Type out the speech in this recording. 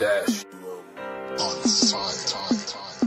Dash. On fire.